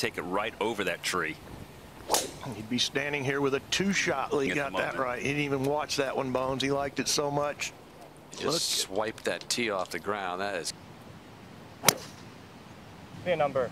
take it right over that tree. He'd be standing here with a two-shot. Lee got that right. He didn't even watch that one, Bones. He liked it so much. Just Look. swipe that tee off the ground. That is Be a number.